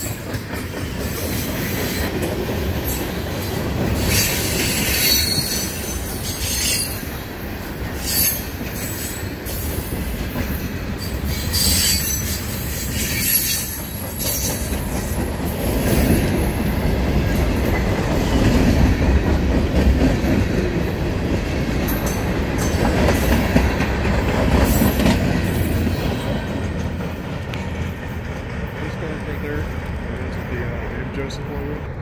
understand. Joseph Hollywood.